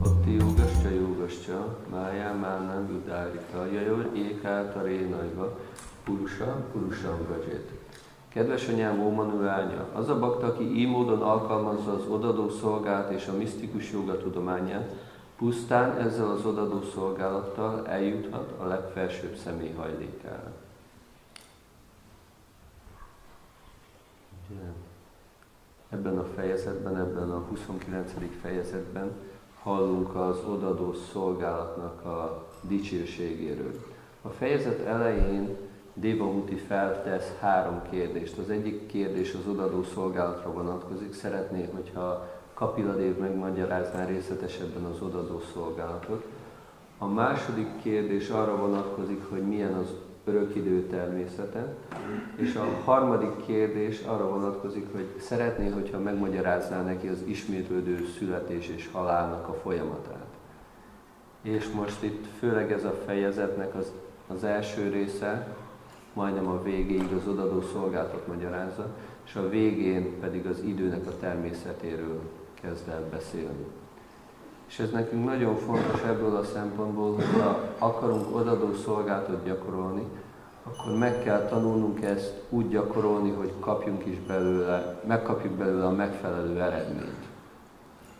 Bhakti yogascha yogascha, májá mánam vidárika, jajor ékátarénaiva, purusa, purusam gajét. Kedves anyám, Ó Manuánya, az a bakta, aki így módon alkalmazza az odadó szolgált és a misztikus joga tudományát, pusztán ezzel az odadó szolgálattal eljuthat a legfelsőbb személy hajlékára. Ebben a fejezetben, ebben a 29. fejezetben hallunk az odadó szolgálatnak a dicsőségéről. A fejezet elején Devahuti feltesz három kérdést. Az egyik kérdés az odadó szolgálatra vonatkozik. Szeretné, hogyha Kapiladév megmagyarázná részletesebben az odadó szolgálatot. A második kérdés arra vonatkozik, hogy milyen az örökidő természete, és a harmadik kérdés arra vonatkozik, hogy szeretné, hogyha megmagyarázná neki az ismétlődő születés és halálnak a folyamatát. És most itt főleg ez a fejezetnek az, az első része, majdnem a végéig az odadó szolgáltat magyarázza, és a végén pedig az időnek a természetéről kezd el beszélni. És ez nekünk nagyon fontos ebből a szempontból, hogy ha akarunk odadó szolgálatot gyakorolni, akkor meg kell tanulnunk ezt úgy gyakorolni, hogy kapjunk is belőle, megkapjuk belőle a megfelelő eredményt.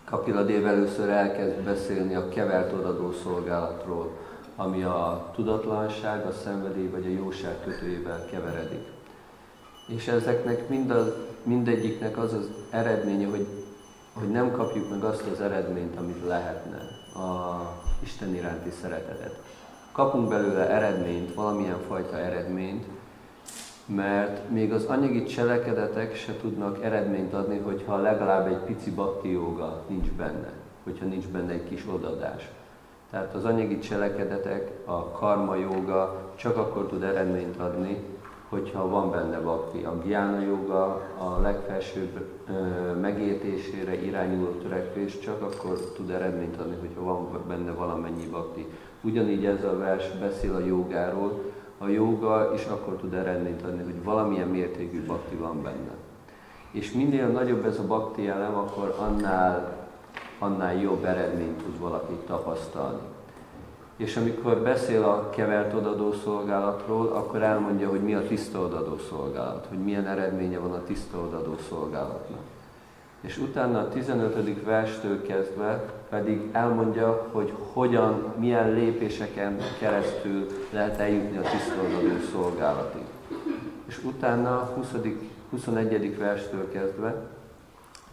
Kapila Dév először elkezd beszélni a kevert odadó szolgálatról, ami a tudatlanság, a szenvedély vagy a jóság kötőjével keveredik. És ezeknek mind a, mindegyiknek az az eredménye, hogy hogy nem kapjuk meg azt az eredményt, amit lehetne, a Isten iránti szeretetet. Kapunk belőle eredményt, valamilyen fajta eredményt, mert még az anyagi cselekedetek se tudnak eredményt adni, hogyha legalább egy pici bakti joga nincs benne, hogyha nincs benne egy kis odadás. Tehát az anyagi cselekedetek, a karma joga csak akkor tud eredményt adni, hogyha van benne bakti. A gyána joga a legfelsőbb megértésére irányuló törekvés csak akkor tud eredményt adni, hogyha van benne valamennyi bakti. Ugyanígy ez a vers beszél a jogáról, a joga is akkor tud eredményt adni, hogy valamilyen mértékű bakti van benne. És minél nagyobb ez a bakti elem, akkor annál, annál jobb eredményt tud valaki tapasztalni. És amikor beszél a kevert odadó szolgálatról, akkor elmondja, hogy mi a tiszta odadó szolgálat, hogy milyen eredménye van a tiszta odadó szolgálatnak. És utána a 15. verstől kezdve pedig elmondja, hogy hogyan, milyen lépéseken keresztül lehet eljutni a tiszta odadó szolgálatig. És utána a 20. 21. verstől kezdve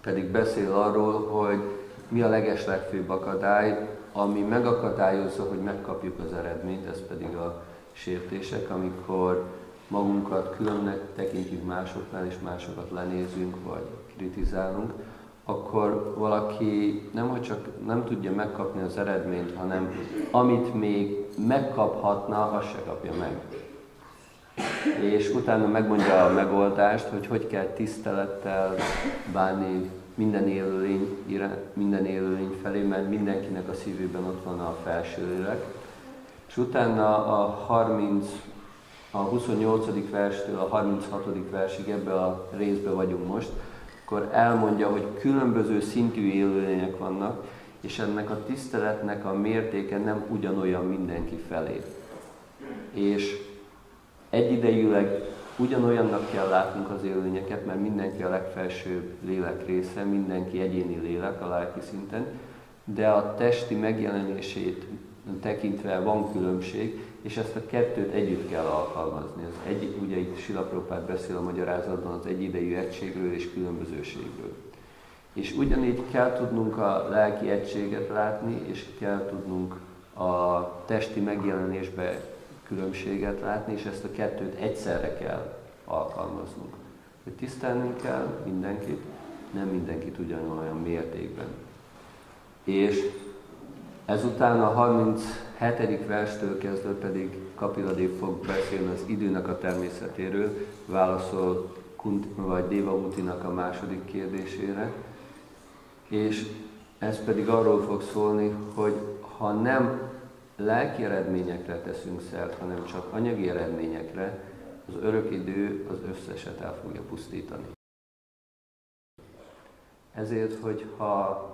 pedig beszél arról, hogy mi a legeslegfőbb akadály, ami megakadályozza, hogy megkapjuk az eredményt, ez pedig a sértések, amikor magunkat különnek tekintjük másoknál, és másokat lenézünk, vagy kritizálunk, akkor valaki nem, hogy csak nem tudja megkapni az eredményt, hanem amit még megkaphatna, azt se kapja meg. És utána megmondja a megoldást, hogy hogy kell tisztelettel bánni minden élőlény, minden élőlény felé, mert mindenkinek a szívében ott van a felső lélek. És utána a 30, a 28. verstől a 36. versig ebbe a részbe vagyunk most, akkor elmondja, hogy különböző szintű élőlények vannak, és ennek a tiszteletnek a mértéke nem ugyanolyan mindenki felé. És egyidejűleg Ugyanolyannak kell látnunk az élőlényeket, mert mindenki a legfelsőbb lélek része, mindenki egyéni lélek a lelki szinten, de a testi megjelenését tekintve van különbség, és ezt a kettőt együtt kell alkalmazni. Az egy, ugye itt Silapropát beszél a magyarázatban az egyidejű egységről és különbözőségről. És ugyanígy kell tudnunk a lelki egységet látni, és kell tudnunk a testi megjelenésbe különbséget látni, és ezt a kettőt egyszerre kell alkalmaznunk. Hogy tisztelnünk kell mindenkit, nem mindenkit ugyanolyan mértékben. És ezután a 37. verstől kezdve pedig Kapiladév fog beszélni az időnek a természetéről, válaszol Kunt, vagy Dévamutinak a második kérdésére, és ez pedig arról fog szólni, hogy ha nem lelki eredményekre teszünk szert, hanem csak anyagi eredményekre, az örök idő az összeset el fogja pusztítani. Ezért, hogy ha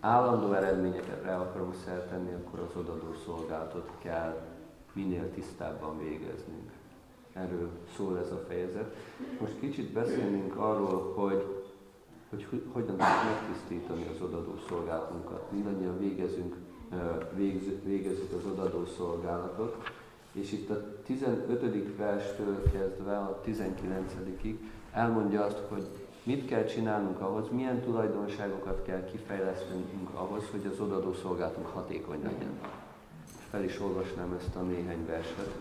állandó eredményeket rá akarunk tenni, akkor az odadó szolgálatot kell minél tisztábban végeznünk. Erről szól ez a fejezet. Most kicsit beszélnénk arról, hogy, hogy hogyan tudjuk megtisztítani az odadó szolgálatunkat. Mindannyian végezünk, végezzük az odadó szolgálatot, és itt a 15. verstől kezdve a 19-ig elmondja azt, hogy mit kell csinálnunk ahhoz, milyen tulajdonságokat kell kifejlesztenünk ahhoz, hogy az odadó szolgálatunk hatékony legyen. Fel is olvasnám ezt a néhány verset.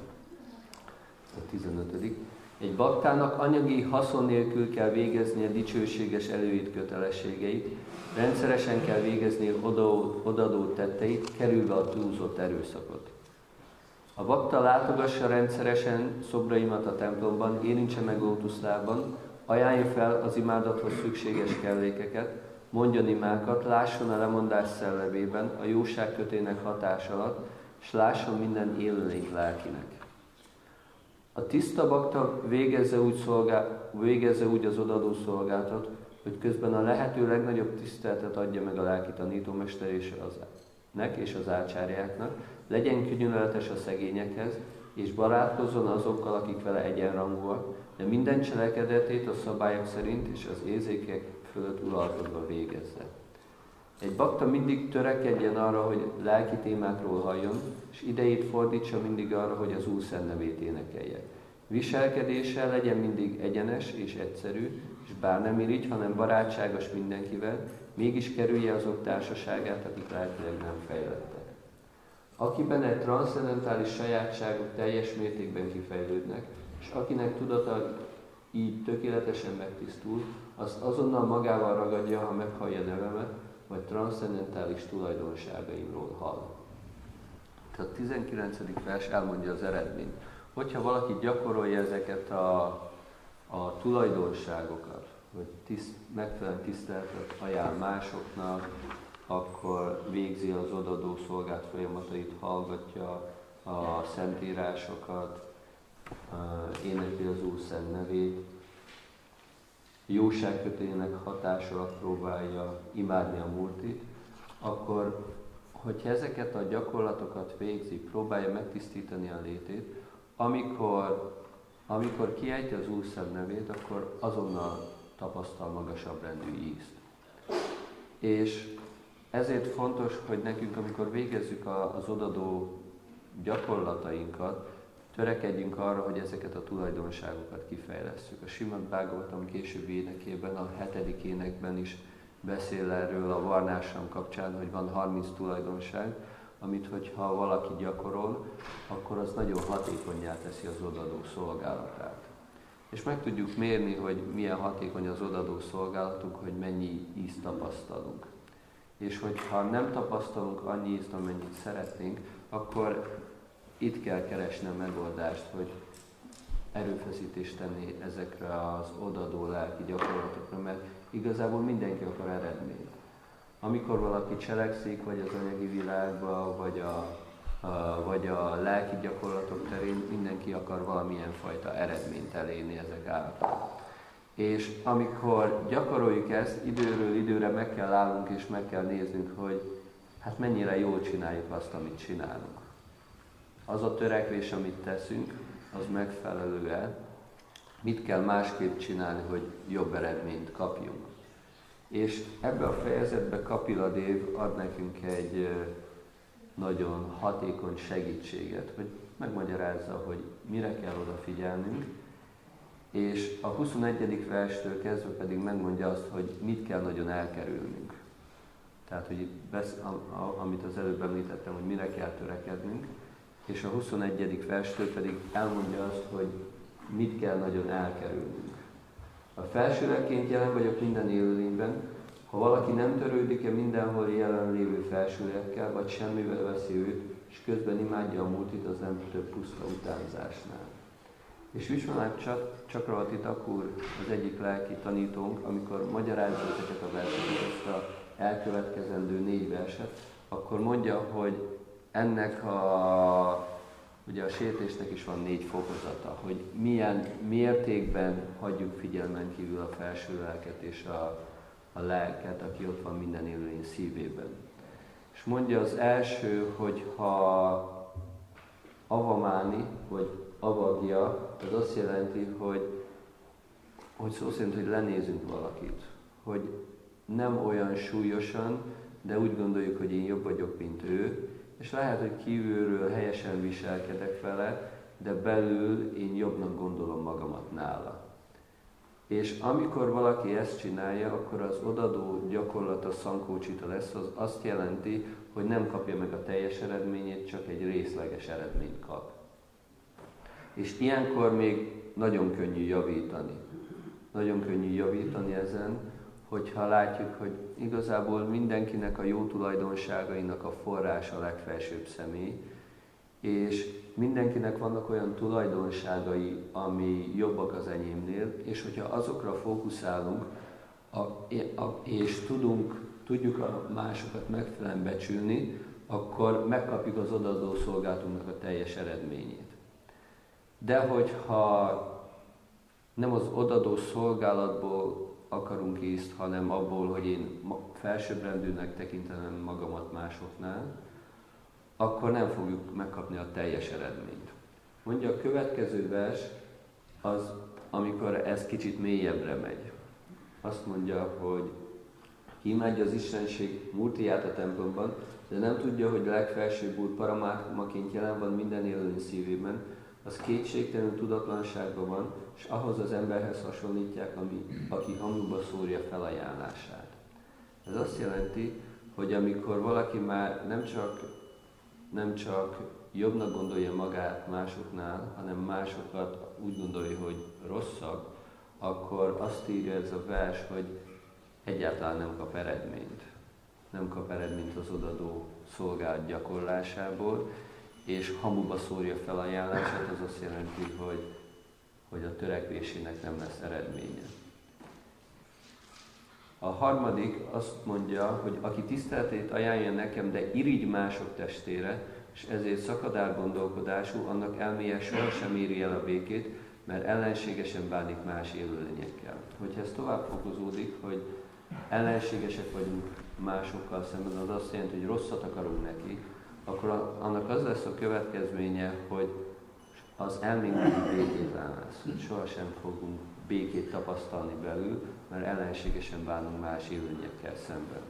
A 15. Egy baktának anyagi haszon nélkül kell végezni a dicsőséges előít kötelességeit, rendszeresen kell végezni odadó tetteit, kerülve a túlzott erőszakot. A bakta látogassa rendszeresen szobraimat a templomban, érintse meg lótuszlában, ajánlja fel az imádathoz szükséges kellékeket, mondjon imákat, lásson a lemondás szellemében, a jóság kötének hatás alatt, és lásson minden élőlény lelkinek. A tiszta bakta végezze úgy, szolgál, végezze úgy az odadó szolgáltat, hogy közben a lehető legnagyobb tiszteletet adja meg a lelki tanítómester és az nek és az ácsárjáknak, legyen könyörületes a szegényekhez, és barátkozzon azokkal, akik vele egyenrangúak, de minden cselekedetét a szabályok szerint és az érzékek fölött uralkodva végezze. Egy bakta mindig törekedjen arra, hogy lelki témákról halljon, és idejét fordítsa mindig arra, hogy az Úr szent nevét énekelje. Viselkedése legyen mindig egyenes és egyszerű, és bár nem irigy, hanem barátságos mindenkivel, mégis kerülje azok társaságát, akik lelkileg nem fejlettek. Akiben egy transzcendentális sajátságok teljes mértékben kifejlődnek, és akinek tudata így tökéletesen megtisztul, azt azonnal magával ragadja, ha meghallja nevemet, vagy transzcendentális tulajdonságaimról hall. Tehát a 19. vers elmondja az eredményt. Hogyha valaki gyakorolja ezeket a, a tulajdonságokat, hogy tiszt, megfelelően tiszteletet ajánl másoknak, akkor végzi az odadó szolgált folyamatait, hallgatja a szentírásokat, énekli az Úr szent nevét, jóságkötének hatása próbálja imádni a murtit, akkor, hogyha ezeket a gyakorlatokat végzi, próbálja megtisztítani a létét, amikor, amikor kiejti az Úr szent nevét, akkor azonnal tapasztal magasabb rendű ízt. És ezért fontos, hogy nekünk, amikor végezzük az odadó gyakorlatainkat, törekedjünk arra, hogy ezeket a tulajdonságokat kifejlesszük. A Simad Bhagavatam későbbi énekében, a hetedik énekben is beszél erről a varnásam kapcsán, hogy van 30 tulajdonság, amit hogyha valaki gyakorol, akkor az nagyon hatékonyá teszi az odadó szolgálatát. És meg tudjuk mérni, hogy milyen hatékony az odadó szolgálatunk, hogy mennyi ízt tapasztalunk. És hogyha nem tapasztalunk annyi ízt, amennyit szeretnénk, akkor itt kell keresni a megoldást, hogy erőfeszítést tenni ezekre az odadó lelki gyakorlatokra, mert igazából mindenki akar eredményt. Amikor valaki cselekszik, vagy az anyagi világban, vagy a, a, vagy a lelki gyakorlatok terén, mindenki akar valamilyen fajta eredményt elérni ezek által. És amikor gyakoroljuk ezt, időről időre meg kell állnunk és meg kell néznünk, hogy hát mennyire jól csináljuk azt, amit csinálunk az a törekvés, amit teszünk, az megfelelő-e, mit kell másképp csinálni, hogy jobb eredményt kapjunk. És ebbe a fejezetbe Kapila Dév ad nekünk egy nagyon hatékony segítséget, hogy megmagyarázza, hogy mire kell odafigyelnünk, és a 21. verstől kezdve pedig megmondja azt, hogy mit kell nagyon elkerülnünk. Tehát, hogy besz, amit az előbb említettem, hogy mire kell törekednünk, és a 21. verstől pedig elmondja azt, hogy mit kell nagyon elkerülnünk. A felsőleként jelen vagyok minden élőlényben, ha valaki nem törődik-e mindenhol jelenlévő felsőlekkel, vagy semmivel veszi őt, és közben imádja a múltit, az nem több puszta utánzásnál. És Visvanát Csakravati Takur az egyik lelki tanítónk, amikor magyarázza ezeket a verseket, ezt a elkövetkezendő négy verset, akkor mondja, hogy ennek a, ugye a sértésnek is van négy fokozata, hogy milyen mértékben hagyjuk figyelmen kívül a felső lelket és a, a lelket, aki ott van minden élőlény szívében. És mondja az első, hogy ha avamáni, vagy avagja, az azt jelenti, hogy, hogy szó szerint, hogy lenézünk valakit. Hogy nem olyan súlyosan, de úgy gondoljuk, hogy én jobb vagyok, mint ő, és lehet, hogy kívülről helyesen viselkedek vele, de belül én jobbnak gondolom magamat nála. És amikor valaki ezt csinálja, akkor az odadó gyakorlata szankócsita lesz, az azt jelenti, hogy nem kapja meg a teljes eredményét, csak egy részleges eredményt kap. És ilyenkor még nagyon könnyű javítani. Nagyon könnyű javítani ezen, hogyha látjuk, hogy igazából mindenkinek a jó tulajdonságainak a forrás a legfelsőbb személy, és mindenkinek vannak olyan tulajdonságai, ami jobbak az enyémnél, és hogyha azokra fókuszálunk, a, a, és tudunk, tudjuk a másokat megfelelően becsülni, akkor megkapjuk az odaadó szolgáltunknak a teljes eredményét. De hogyha nem az odadó szolgálatból akarunk észt, hanem abból, hogy én felsőbbrendűnek tekintem magamat másoknál, akkor nem fogjuk megkapni a teljes eredményt. Mondja, a következő vers az, amikor ez kicsit mélyebbre megy. Azt mondja, hogy imádja az Istenség múltiát a templomban, de nem tudja, hogy a legfelsőbb úr paramámaként jelen van minden élőn szívében, az kétségtelenül tudatlanságban van, és ahhoz az emberhez hasonlítják, ami, aki hamuba szórja felajánlását. Ez azt jelenti, hogy amikor valaki már nem csak, nem csak jobbnak gondolja magát másoknál, hanem másokat úgy gondolja, hogy rosszabb, akkor azt írja ez a vers, hogy egyáltalán nem kap eredményt. Nem kap eredményt az odadó szolgált gyakorlásából, és hamuba szórja fel ajánlását, az azt jelenti, hogy, hogy a törekvésének nem lesz eredménye. A harmadik azt mondja, hogy aki tiszteletét ajánlja nekem, de irigy mások testére, és ezért szakadár gondolkodású, annak elméje sohasem éri el a békét, mert ellenségesen bánik más élőlényekkel. Hogyha ez tovább fokozódik, hogy ellenségesek vagyunk másokkal szemben, az azt jelenti, hogy rosszat akarunk neki, akkor annak az lesz a következménye, hogy az elménk békétlen lesz, sohasem fogunk békét tapasztalni belül, mert ellenségesen bánunk más élőnyekkel szemben.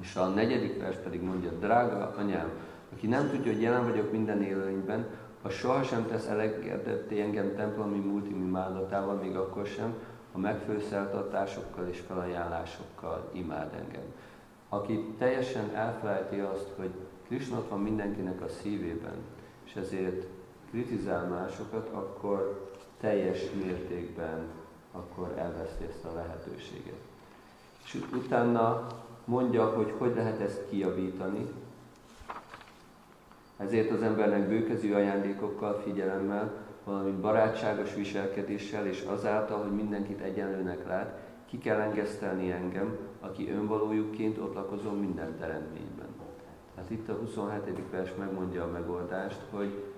És a negyedik vers pedig mondja, drága anyám, aki nem tudja, hogy jelen vagyok minden élőnyben, ha sohasem tesz elegedetté engem templomi multimimádatával, még akkor sem, a megfőszeltatásokkal és felajánlásokkal imád engem. Aki teljesen elfelejti azt, hogy Krishna ott van mindenkinek a szívében, és ezért kritizál másokat, akkor teljes mértékben akkor elveszti ezt a lehetőséget. És utána mondja, hogy hogy lehet ezt kijavítani. Ezért az embernek bőkező ajándékokkal, figyelemmel, valamint barátságos viselkedéssel, és azáltal, hogy mindenkit egyenlőnek lát, ki kell engesztelni engem, aki önvalójukként ott lakozom minden teremtményben. Hát itt a 27. vers megmondja a megoldást, hogy,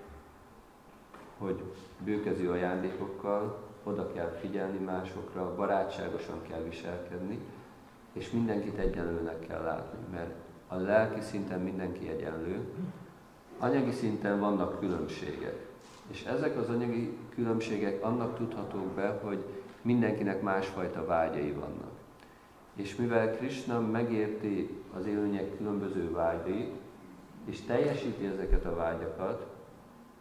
hogy bőkező ajándékokkal oda kell figyelni másokra, barátságosan kell viselkedni, és mindenkit egyenlőnek kell látni, mert a lelki szinten mindenki egyenlő, anyagi szinten vannak különbségek. És ezek az anyagi különbségek annak tudhatók be, hogy mindenkinek másfajta vágyai vannak. És mivel Krishna megérti az élőnyek különböző vágyait, és teljesíti ezeket a vágyakat,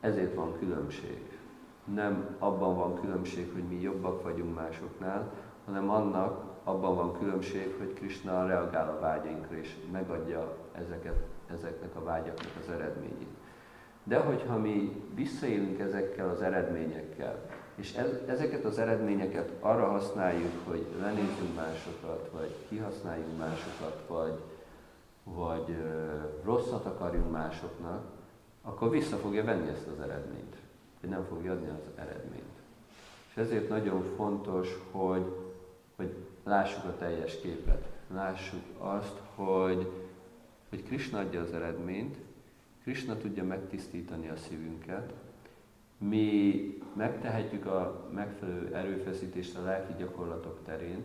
ezért van különbség. Nem abban van különbség, hogy mi jobbak vagyunk másoknál, hanem annak abban van különbség, hogy Krishna reagál a vágyainkra, és megadja ezeket, ezeknek a vágyaknak az eredményét. De hogyha mi visszaélünk ezekkel az eredményekkel, és ez, ezeket az eredményeket arra használjuk, hogy lenézzünk másokat, vagy kihasználjunk másokat, vagy, vagy ö, rosszat akarjunk másoknak, akkor vissza fogja venni ezt az eredményt, vagy nem fogja adni az eredményt. És ezért nagyon fontos, hogy, hogy lássuk a teljes képet. Lássuk azt, hogy, hogy Krishna adja az eredményt, Krishna tudja megtisztítani a szívünket, mi megtehetjük a megfelelő erőfeszítést a lelki gyakorlatok terén,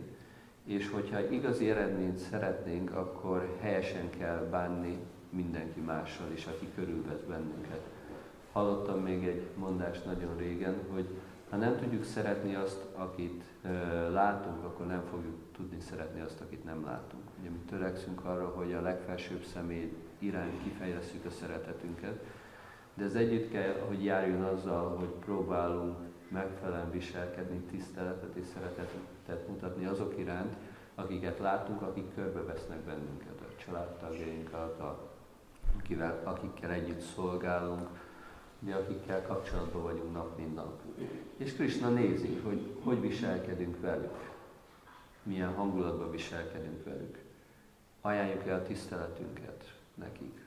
és hogyha igazi eredményt szeretnénk, akkor helyesen kell bánni mindenki mással is, aki körülvesz bennünket. Hallottam még egy mondást nagyon régen, hogy ha nem tudjuk szeretni azt, akit ö, látunk, akkor nem fogjuk tudni szeretni azt, akit nem látunk. Ugye mi törekszünk arra, hogy a legfelsőbb személy irány kifejezzük a szeretetünket, de ez együtt kell, hogy járjon azzal, hogy próbálunk megfelelően viselkedni, tiszteletet és szeretetet mutatni azok iránt, akiket látunk, akik körbevesznek bennünket, a családtagjainkat, a, akivel, akikkel együtt szolgálunk, de akikkel kapcsolatban vagyunk nap, mint nap. És Krishna nézi, hogy hogy viselkedünk velük, milyen hangulatban viselkedünk velük. Ajánljuk el a tiszteletünket nekik.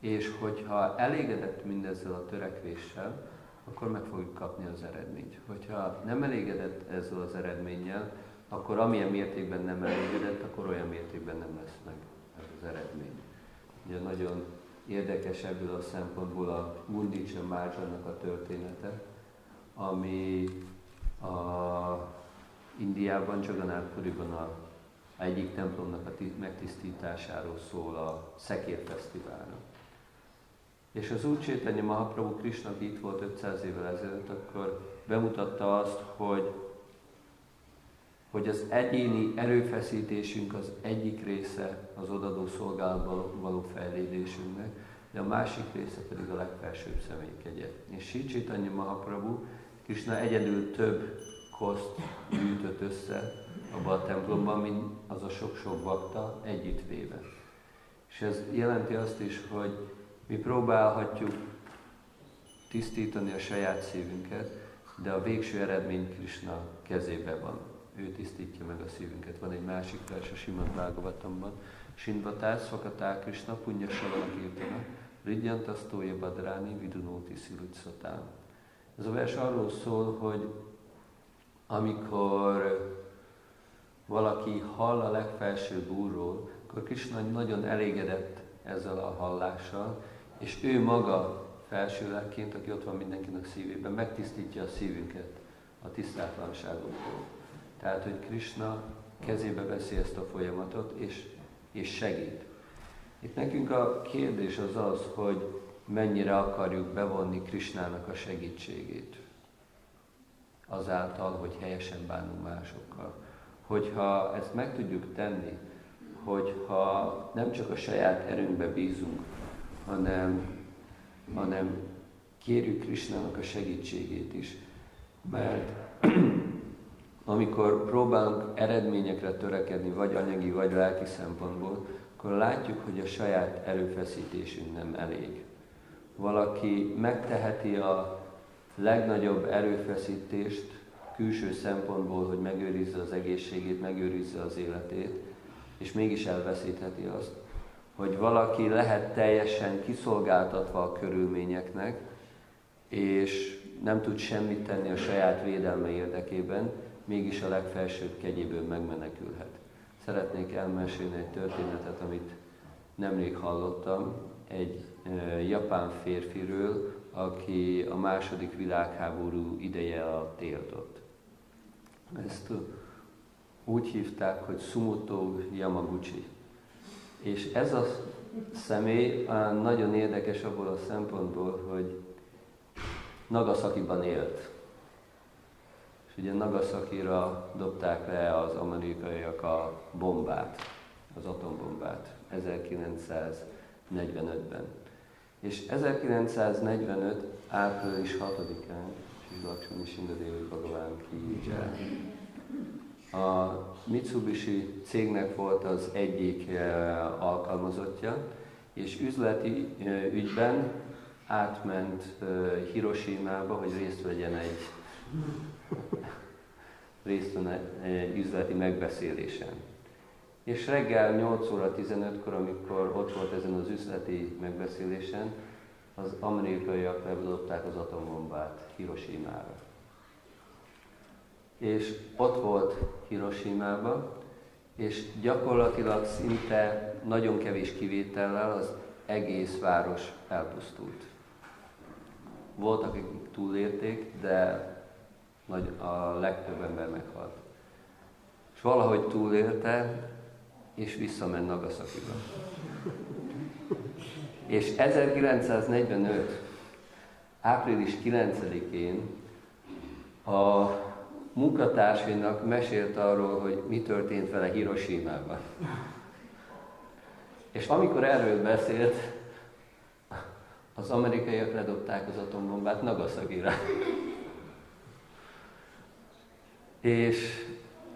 És hogyha elégedett mindezzel a törekvéssel, akkor meg fogjuk kapni az eredményt. Hogyha nem elégedett ezzel az eredménnyel, akkor amilyen mértékben nem elégedett, akkor olyan mértékben nem lesz meg ez az eredmény. Ugye nagyon érdekes ebből a szempontból a Mundicsa Márcsának a története, ami a Indiában, Csaganárpuriban a egyik templomnak a megtisztításáról szól a Szekérfesztiválra. És az Úr Csétanya Mahaprabhu Krishna, itt volt 500 évvel ezelőtt, akkor bemutatta azt, hogy, hogy az egyéni erőfeszítésünk az egyik része az odadó szolgálatban való fejlődésünknek, de a másik része pedig a legfelsőbb személykegye. És Sri Chaitanya Mahaprabhu Krishna egyedül több koszt gyűjtött össze abban a templomban, mint az a sok-sok bakta együttvéve. És ez jelenti azt is, hogy mi próbálhatjuk tisztítani a saját szívünket, de a végső eredmény Krishna kezébe van. Ő tisztítja meg a szívünket. Van egy másik vers a Simad Bhagavatamban. Sindvatár Szvakatá Krishna Punya Savana Kirtana Ridjantasztója Badráni Vidunóti Szilutszatán. Ez a vers arról szól, hogy amikor valaki hall a legfelsőbb úrról, akkor Krishna nagyon elégedett ezzel a hallással, és ő maga felsőlekként, aki ott van mindenkinek szívében, megtisztítja a szívünket a tisztátlanságoktól. Tehát, hogy Krishna kezébe veszi ezt a folyamatot, és, és segít. Itt nekünk a kérdés az az, hogy mennyire akarjuk bevonni Krishnának a segítségét. Azáltal, hogy helyesen bánunk másokkal. Hogyha ezt meg tudjuk tenni, hogyha nem csak a saját erőnkbe bízunk, hanem, hanem kérjük Krisnának a segítségét is. Mert amikor próbálunk eredményekre törekedni, vagy anyagi, vagy lelki szempontból, akkor látjuk, hogy a saját erőfeszítésünk nem elég. Valaki megteheti a legnagyobb erőfeszítést külső szempontból, hogy megőrizze az egészségét, megőrizze az életét, és mégis elveszítheti azt, hogy valaki lehet teljesen kiszolgáltatva a körülményeknek, és nem tud semmit tenni a saját védelme érdekében, mégis a legfelsőbb kegyéből megmenekülhet. Szeretnék elmesélni egy történetet, amit nemrég hallottam, egy japán férfiről, aki a második világháború ideje alatt élt ott. Ezt úgy hívták, hogy Sumoto Yamaguchi. És ez a személy nagyon érdekes abból a szempontból, hogy Nagasaki-ban élt. És ugye Nagasaki-ra dobták le az amerikaiak a bombát, az atombombát 1945-ben. És 1945. április 6-án Silaksani Sindadevi Bhagavan ki a Mitsubishi cégnek volt az egyik eh, alkalmazottja, és üzleti eh, ügyben átment eh, Hiroshima-ba, hogy részt vegyen egy részt egy üzleti megbeszélésen. És reggel 8 óra 15-kor, amikor ott volt ezen az üzleti megbeszélésen, az amerikaiak lebdobták az atombombát Hiroshima-ra és ott volt Hiroshima-ban, és gyakorlatilag szinte nagyon kevés kivétellel az egész város elpusztult. Voltak, akik túlélték, de nagy, a legtöbb ember meghalt. És valahogy túlélte, és visszament Nagasakiba. És 1945. április 9-én a munkatársainak mesélt arról, hogy mi történt vele Hiroshima-ban. És amikor erről beszélt, az amerikaiak ledobták az atombombát Nagasakira. És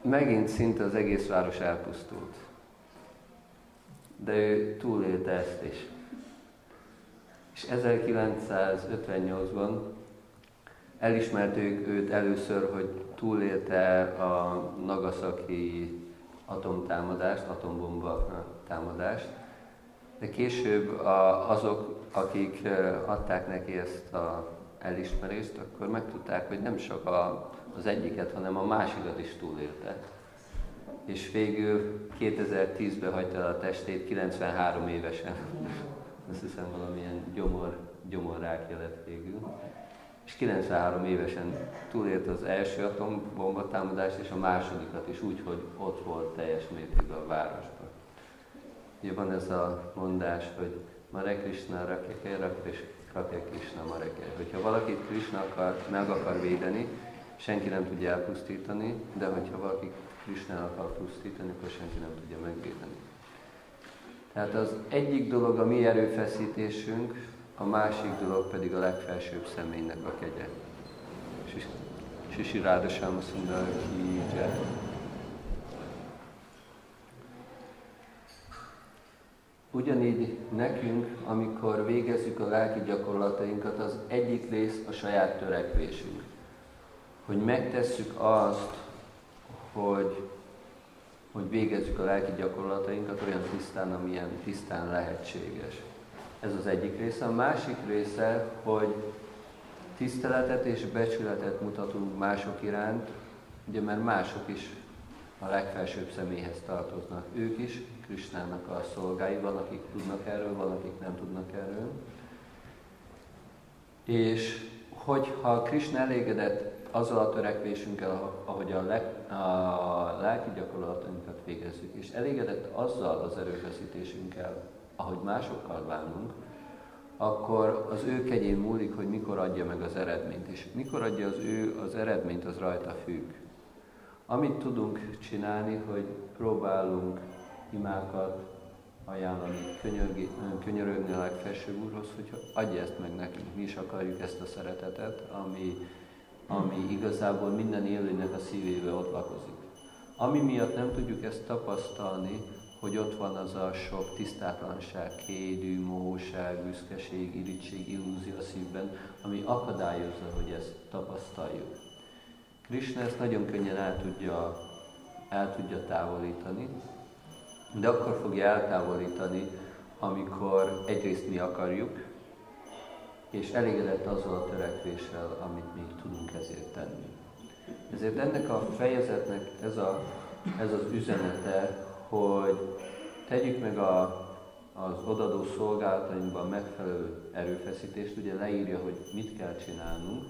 megint szinte az egész város elpusztult. De ő túlélte ezt is. És 1958-ban elismertük őt először, hogy túlélte a Nagasaki atomtámadást, atombomba támadást, de később azok, akik adták neki ezt a elismerést, akkor megtudták, hogy nem csak a, az egyiket, hanem a másikat is túlélte. És végül 2010-ben hagyta el a testét 93 évesen. Azt hiszem valamilyen gyomor, gyomorrákja lett végül. És 93 évesen túlélte az első atombomba támadást, és a másodikat is úgy, hogy ott volt teljes mértékben a városban. Ugye van ez a mondás, hogy Mare Krishna Rakeke, Rakeke Krishna Mareke. Hogyha valakit Krishna akar, meg akar védeni, senki nem tudja elpusztítani, de hogyha valaki Krishna akar pusztítani, akkor senki nem tudja megvédeni. Tehát az egyik dolog a mi erőfeszítésünk, a másik dolog pedig a legfelsőbb személynek a kegye. Sisi Ráda Sámaszundar ki Ugyanígy nekünk, amikor végezzük a lelki gyakorlatainkat, az egyik rész a saját törekvésünk. Hogy megtesszük azt, hogy, hogy végezzük a lelki gyakorlatainkat olyan tisztán, amilyen tisztán lehetséges. Ez az egyik része. A másik része, hogy tiszteletet és becsületet mutatunk mások iránt, ugye mert mások is a legfelsőbb személyhez tartoznak. Ők is Krisnának a szolgái, van, akik tudnak erről, van, akik nem tudnak erről. És hogyha Krishna elégedett azzal a törekvésünkkel, ahogy a, leg, a lelki gyakorlatunkat végezzük, és elégedett azzal az erőfeszítésünkkel, ahogy másokkal bánunk, akkor az ő kegyén múlik, hogy mikor adja meg az eredményt. És mikor adja az ő az eredményt, az rajta függ. Amit tudunk csinálni, hogy próbálunk imákat ajánlani, könyörögni a legfelső úrhoz, hogy adja ezt meg nekünk. Mi is akarjuk ezt a szeretetet, ami, ami igazából minden élőnek a szívébe ott lakozik. Ami miatt nem tudjuk ezt tapasztalni, hogy ott van az a sok tisztátlanság, kédű, mohóság, büszkeség, irítség, illúzió a szívben, ami akadályozza, hogy ezt tapasztaljuk. Krishna ezt nagyon könnyen el tudja, el tudja távolítani, de akkor fogja eltávolítani, amikor egyrészt mi akarjuk, és elégedett azzal a törekvéssel, amit mi tudunk ezért tenni. Ezért ennek a fejezetnek ez, a, ez az üzenete, hogy tegyük meg a, az odadó szolgálatainkban megfelelő erőfeszítést, ugye leírja, hogy mit kell csinálnunk,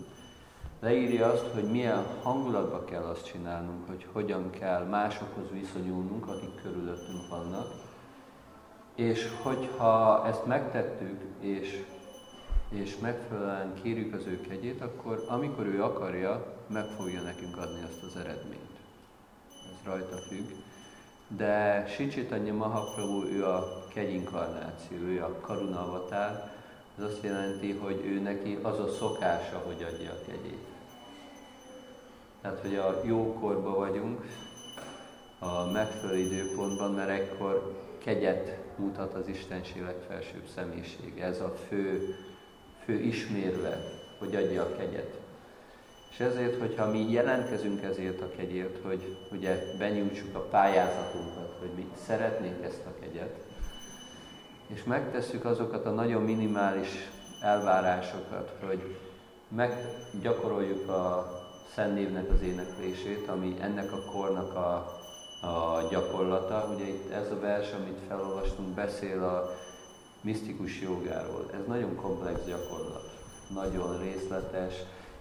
leírja azt, hogy milyen hangulatba kell azt csinálnunk, hogy hogyan kell másokhoz viszonyulnunk, akik körülöttünk vannak. És hogyha ezt megtettük, és, és megfelelően kérjük az ő kegyét, akkor amikor ő akarja, meg fogja nekünk adni azt az eredményt. Ez rajta függ. De Sicsitanya Mahaprabhu, ő a kegyinkarnáció, ő a karuna avatár, ez azt jelenti, hogy ő neki az a szokása, hogy adja a kegyét. Tehát, hogy a jókorban vagyunk, a megfelelő időpontban, mert ekkor kegyet mutat az Istenség legfelsőbb személyiség. Ez a fő, fő ismérve, hogy adja a kegyet. És ezért, hogyha mi jelentkezünk ezért a kegyért, hogy ugye benyújtsuk a pályázatunkat, hogy mi szeretnénk ezt a kegyet, és megtesszük azokat a nagyon minimális elvárásokat, hogy meggyakoroljuk a Szent az éneklését, ami ennek a kornak a, a gyakorlata. Ugye itt ez a vers, amit felolvastunk, beszél a, misztikus jogáról. Ez nagyon komplex gyakorlat, nagyon részletes,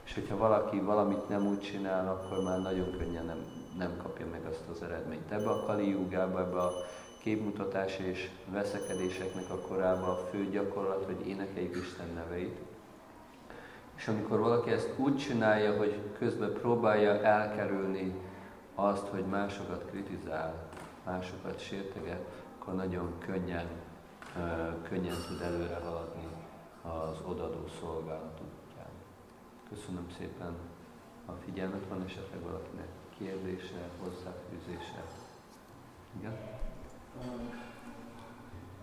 és hogyha valaki valamit nem úgy csinál, akkor már nagyon könnyen nem, nem kapja meg azt az eredményt. Ebbe a Kali Yugába, ebbe a képmutatás és veszekedéseknek a korába a fő gyakorlat, hogy énekeljük Isten neveit. És amikor valaki ezt úgy csinálja, hogy közben próbálja elkerülni azt, hogy másokat kritizál, másokat sérteget, akkor nagyon könnyen, könnyen tud előre haladni az odadó szolgálat útján. Köszönöm szépen a figyelmet, van esetleg valakinek kérdése, hozzáfűzése? Igen?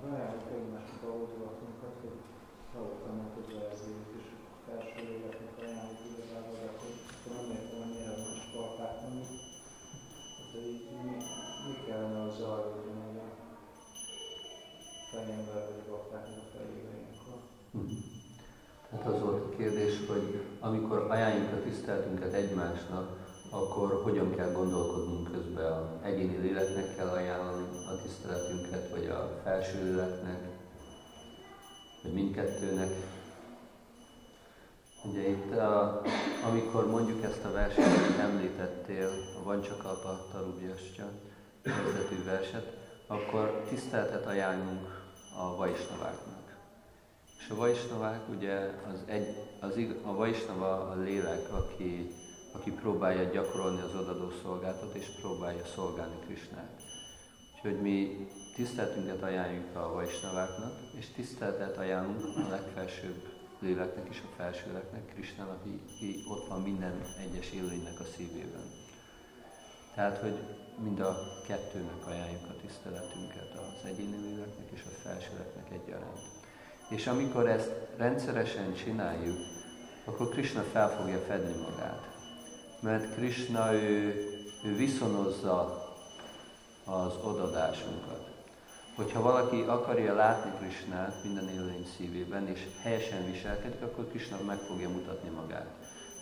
Ajánlok egymásnak a oldalatunkat, hogy hallottam a közelezőt, és felső életnek ajánljuk igazából, de akkor nem értem, hogy miért balkát mondjuk. Hát, így mi, mi kellene az meg a fejemben, vagy baktáknak a fejébe ilyenkor? Mhm. Hát az volt a kérdés, hogy amikor ajánljuk a tiszteltünket egymásnak, akkor hogyan kell gondolkodnunk közben a egyéni léleknek kell ajánlani a tiszteletünket, vagy a felső léleknek, vagy mindkettőnek. Ugye itt, a, amikor mondjuk ezt a verset, amit említettél, a Van csak a Tarubjascsa vezető verset, akkor tiszteltet ajánlunk a vaisnaváknak. És a vaisnavák ugye az egy, az, a vaisnava a lélek, aki aki próbálja gyakorolni az odadó szolgáltat, és próbálja szolgálni Krisnát. Úgyhogy mi tiszteltünket ajánljuk a vajsnaváknak, és tiszteltet ajánlunk a legfelsőbb léleknek és a felsőleknek, Krisnának, aki, aki ott van minden egyes élőnynek a szívében. Tehát, hogy mind a kettőnek ajánljuk a tiszteletünket, az egyéni léleknek és a felsőleknek egyaránt. És amikor ezt rendszeresen csináljuk, akkor Krishna fel fogja fedni magát mert Krishna ő, ő viszonozza az odadásunkat. Hogyha valaki akarja látni Krishnát minden élőny szívében, és helyesen viselkedik, akkor Krishna meg fogja mutatni magát.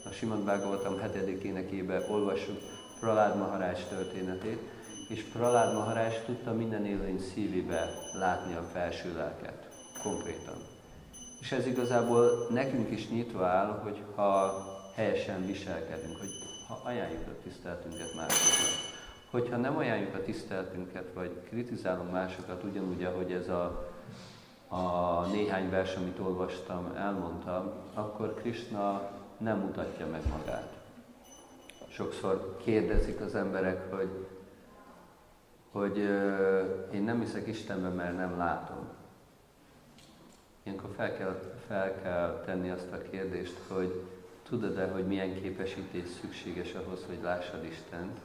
A Simon Bhagavatam 7. énekében olvassuk Pralád Maharaj történetét, és Pralád Maharaj tudta minden élőny szívébe látni a felső lelket, konkrétan. És ez igazából nekünk is nyitva áll, hogy ha helyesen viselkedünk, hogy ha ajánljuk a tiszteltünket másoknak. Hogyha nem ajánljuk a tiszteltünket, vagy kritizálunk másokat, ugyanúgy, ahogy ez a, a néhány vers, amit olvastam, elmondta, akkor Krishna nem mutatja meg magát. Sokszor kérdezik az emberek, hogy, hogy euh, én nem hiszek Istenbe, mert nem látom. Ilyenkor fel kell, fel kell tenni azt a kérdést, hogy Tudod-e, hogy milyen képesítés szükséges ahhoz, hogy lássad Istent,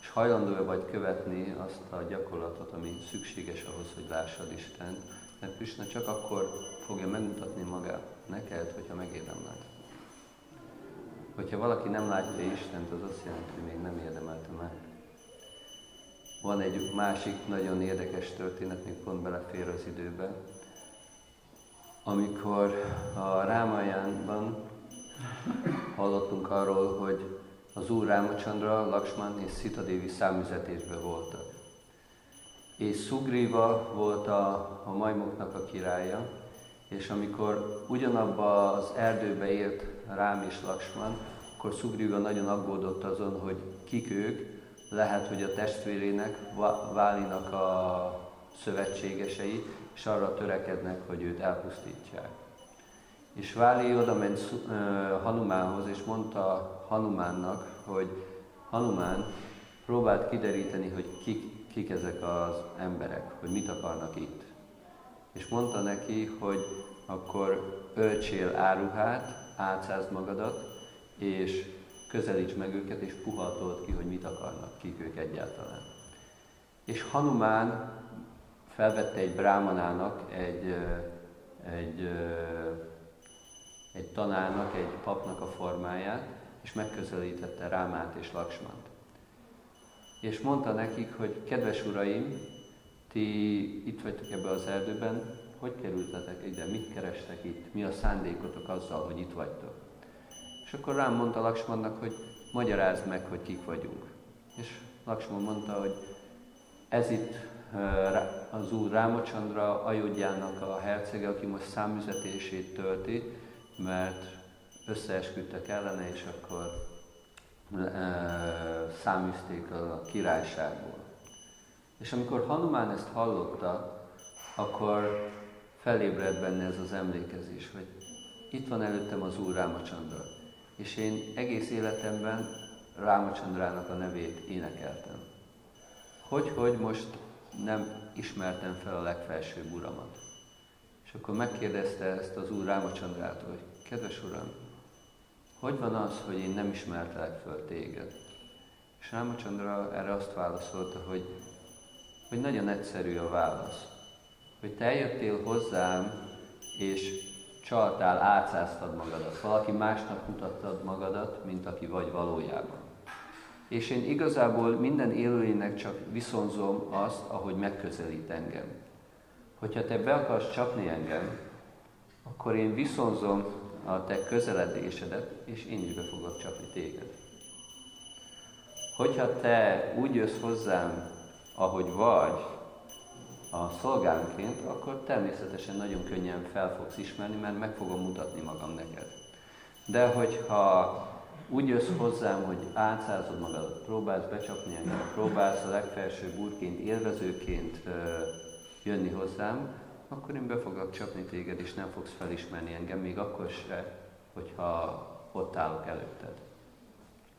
és hajlandó-e vagy követni azt a gyakorlatot, ami szükséges ahhoz, hogy lássad Istent, mert Krishna csak akkor fogja megmutatni magát neked, hogyha megérdemled. Hogyha valaki nem látja Istent, az azt jelenti, hogy még nem érdemelte meg. Van egy másik nagyon érdekes történet, még pont belefér az időbe, amikor a Rámajánban Hallottunk arról, hogy az Úr Rámachandra, Lakshman és Devi számüzetésben voltak. És Sugriva volt a, a majmoknak a királya, és amikor ugyanabba az erdőbe ért Rám és Lakshman, akkor Sugriva nagyon aggódott azon, hogy kik ők, lehet, hogy a testvérének, Válinak a szövetségesei, és arra törekednek, hogy őt elpusztítják. És Váli oda ment Hanumánhoz, és mondta Hanumánnak, hogy Hanumán próbált kideríteni, hogy kik, kik ezek az emberek, hogy mit akarnak itt. És mondta neki, hogy akkor öltsél áruhát, átszázd magadat, és közelíts meg őket, és puhatolt ki, hogy mit akarnak, kik ők egyáltalán. És Hanumán felvette egy brámanának egy, egy egy tanárnak, egy papnak a formáját, és megközelítette Rámát és Laksmant. És mondta nekik, hogy kedves uraim, ti itt vagytok ebbe az erdőben, hogy kerültetek ide, mit kerestek itt, mi a szándékotok azzal, hogy itt vagytok. És akkor rám mondta Laksmannak, hogy magyarázd meg, hogy kik vagyunk. És Laksman mondta, hogy ez itt az úr Rámocsandra, Ajodjának a hercege, aki most számüzetését tölti, mert összeesküdtek ellene, és akkor száműzték a királyságból. És amikor Hanumán ezt hallotta, akkor felébredt benne ez az emlékezés, hogy itt van előttem az Úr Rámacsandra. És én egész életemben Rámacsandrának a nevét énekeltem. Hogy, hogy most nem ismertem fel a legfelsőbb uramat. És akkor megkérdezte ezt az úr Rámacsandrától, hogy kedves uram, hogy van az, hogy én nem ismertelek föl téged? És Rámacsandra erre azt válaszolta, hogy, hogy nagyon egyszerű a válasz. Hogy te eljöttél hozzám, és csaltál, átszáztad magadat. Valaki másnak mutattad magadat, mint aki vagy valójában. És én igazából minden élőjének csak viszonzom azt, ahogy megközelít engem. Hogyha te be akarsz csapni engem, akkor én viszonzom a te közeledésedet, és én is be foglak csapni téged. Hogyha te úgy jössz hozzám, ahogy vagy, a szolgálóként, akkor természetesen nagyon könnyen fel fogsz ismerni, mert meg fogom mutatni magam neked. De hogyha úgy jössz hozzám, hogy átszázod magadat, próbálsz becsapni engem, próbálsz a legfelsőbb úrként, élvezőként jönni hozzám, akkor én be foglak csapni téged, és nem fogsz felismerni engem, még akkor se, hogyha ott állok előtted.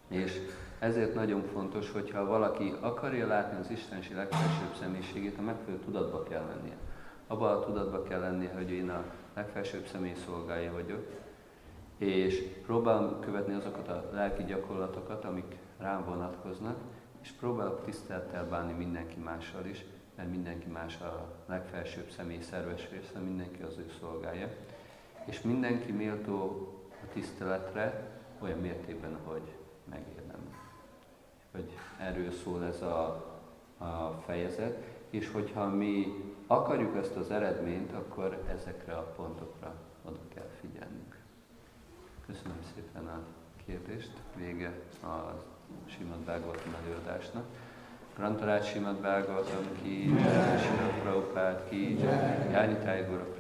És ezért nagyon fontos, hogyha valaki akarja látni az Istenség legfelsőbb személyiségét, a megfelelő tudatba kell lennie. Abban a tudatba kell lennie, hogy én a legfelsőbb személy szolgája vagyok, és próbálom követni azokat a lelki gyakorlatokat, amik rám vonatkoznak, és próbálok tisztelettel bánni mindenki mással is, mert mindenki más a legfelsőbb személy szerves része, mindenki az ő szolgája. És mindenki méltó a tiszteletre olyan mértékben, hogy megérdem. Hogy erről szól ez a, a fejezet, és hogyha mi akarjuk ezt az eredményt, akkor ezekre a pontokra oda kell figyelnünk. Köszönöm szépen a kérdést. Vége a Simad Bhagavatam előadásnak. Grantarács Simad Bhagavatam ki, Simad Prabhupád ki, Jányi Tájgóra